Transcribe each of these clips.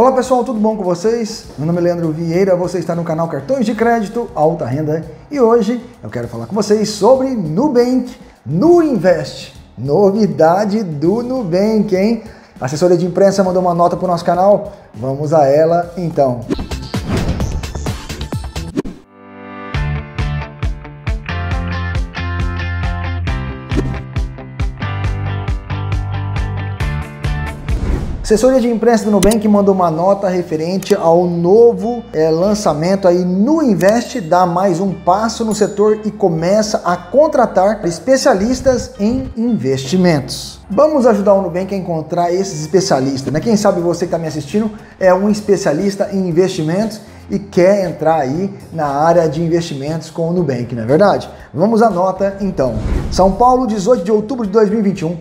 Olá pessoal, tudo bom com vocês? Meu nome é Leandro Vieira, você está no canal Cartões de Crédito Alta Renda e hoje eu quero falar com vocês sobre Nubank, Nuinvest, novidade do Nubank, hein? A assessoria de imprensa mandou uma nota para o nosso canal, vamos a ela então. Assessoria de imprensa do Nubank mandou uma nota referente ao novo é, lançamento aí no Invest, dá mais um passo no setor e começa a contratar especialistas em investimentos. Vamos ajudar o Nubank a encontrar esses especialistas, né? Quem sabe você que está me assistindo é um especialista em investimentos e quer entrar aí na área de investimentos com o Nubank, não é verdade? Vamos à nota então. São Paulo, 18 de outubro de 2021.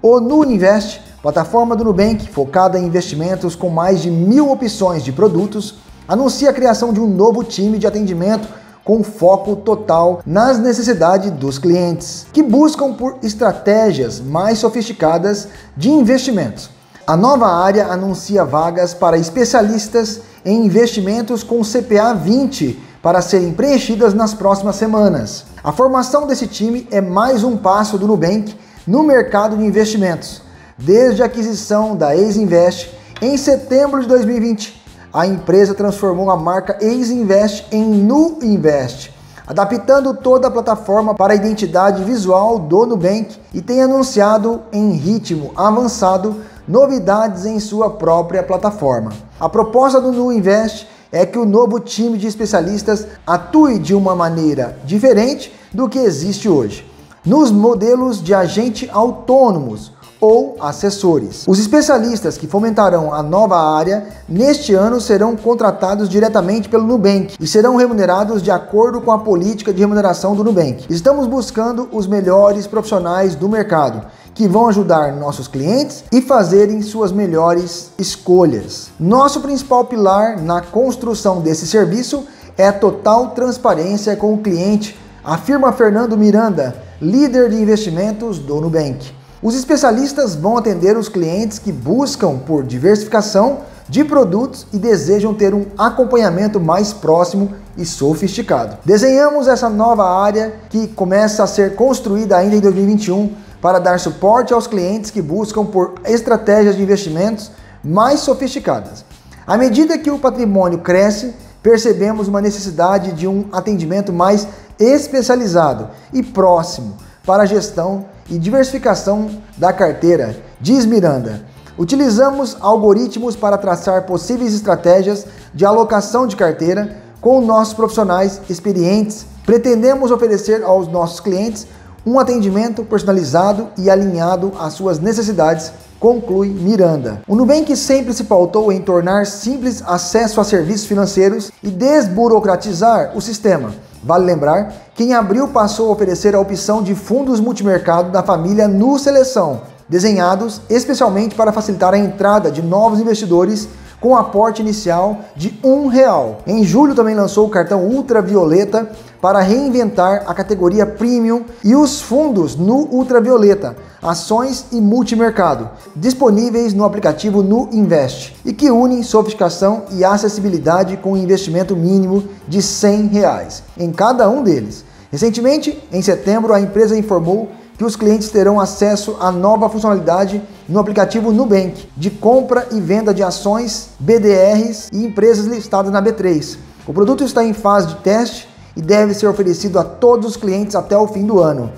O Nu Invest Plataforma do Nubank, focada em investimentos com mais de mil opções de produtos, anuncia a criação de um novo time de atendimento com foco total nas necessidades dos clientes, que buscam por estratégias mais sofisticadas de investimentos. A nova área anuncia vagas para especialistas em investimentos com CPA 20 para serem preenchidas nas próximas semanas. A formação desse time é mais um passo do Nubank no mercado de investimentos Desde a aquisição da Ex-Invest em setembro de 2020, a empresa transformou a marca Ex-Invest em Nu Invest, adaptando toda a plataforma para a identidade visual do Nubank e tem anunciado em ritmo avançado novidades em sua própria plataforma. A proposta do Nu Invest é que o novo time de especialistas atue de uma maneira diferente do que existe hoje, nos modelos de agente autônomos, ou assessores. Os especialistas que fomentarão a nova área neste ano serão contratados diretamente pelo Nubank e serão remunerados de acordo com a política de remuneração do Nubank. Estamos buscando os melhores profissionais do mercado que vão ajudar nossos clientes e fazerem suas melhores escolhas. Nosso principal pilar na construção desse serviço é a total transparência com o cliente, afirma Fernando Miranda, líder de investimentos do Nubank. Os especialistas vão atender os clientes que buscam por diversificação de produtos e desejam ter um acompanhamento mais próximo e sofisticado. Desenhamos essa nova área que começa a ser construída ainda em 2021 para dar suporte aos clientes que buscam por estratégias de investimentos mais sofisticadas. À medida que o patrimônio cresce, percebemos uma necessidade de um atendimento mais especializado e próximo para a gestão e diversificação da carteira, diz Miranda. Utilizamos algoritmos para traçar possíveis estratégias de alocação de carteira com nossos profissionais experientes. Pretendemos oferecer aos nossos clientes um atendimento personalizado e alinhado às suas necessidades, conclui Miranda. O Nubank sempre se pautou em tornar simples acesso a serviços financeiros e desburocratizar o sistema Vale lembrar que em abril passou a oferecer a opção de fundos multimercado da família Nu Seleção, desenhados especialmente para facilitar a entrada de novos investidores com aporte inicial de um real. Em julho também lançou o cartão Ultravioleta para reinventar a categoria Premium e os fundos no Ultravioleta, ações e multimercado, disponíveis no aplicativo Nu Invest e que unem sofisticação e acessibilidade com investimento mínimo de 100 reais em cada um deles. Recentemente, em setembro, a empresa informou que os clientes terão acesso à nova funcionalidade no aplicativo Nubank de compra e venda de ações, BDRs e empresas listadas na B3. O produto está em fase de teste e deve ser oferecido a todos os clientes até o fim do ano.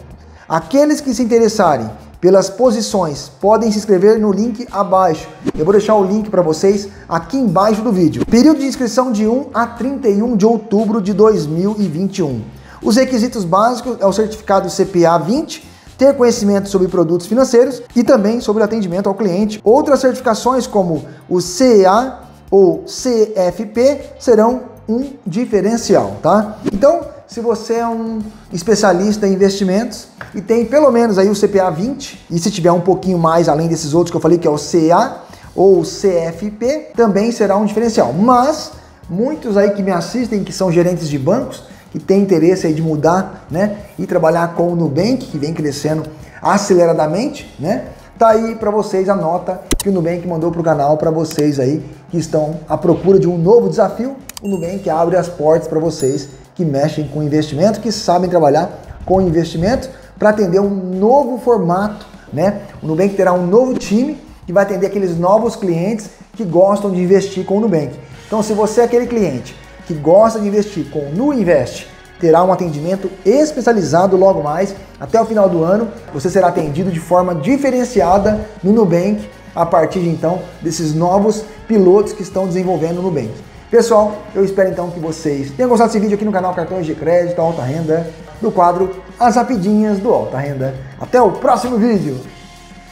Aqueles que se interessarem pelas posições podem se inscrever no link abaixo. Eu vou deixar o link para vocês aqui embaixo do vídeo. Período de inscrição de 1 a 31 de outubro de 2021. Os requisitos básicos é o certificado CPA 20 ter conhecimento sobre produtos financeiros e também sobre atendimento ao cliente. Outras certificações, como o CEA ou CFP, serão um diferencial, tá? Então, se você é um especialista em investimentos e tem pelo menos aí o CPA 20, e se tiver um pouquinho mais além desses outros que eu falei, que é o CA ou CFP, também será um diferencial. Mas muitos aí que me assistem, que são gerentes de bancos, que tem interesse aí de mudar, né, e trabalhar com o Nubank, que vem crescendo aceleradamente, né, Tá aí para vocês a nota que o Nubank mandou para o canal para vocês aí que estão à procura de um novo desafio. O Nubank abre as portas para vocês que mexem com investimento, que sabem trabalhar com investimento para atender um novo formato, né? O Nubank terá um novo time que vai atender aqueles novos clientes que gostam de investir com o Nubank. Então, se você é aquele cliente que gosta de investir com o Nuinvest, terá um atendimento especializado logo mais. Até o final do ano, você será atendido de forma diferenciada no Nubank a partir de então desses novos pilotos que estão desenvolvendo no Nubank. Pessoal, eu espero então que vocês tenham gostado desse vídeo aqui no canal Cartões de Crédito Alta Renda, do quadro As Rapidinhas do Alta Renda. Até o próximo vídeo.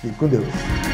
Fique com Deus.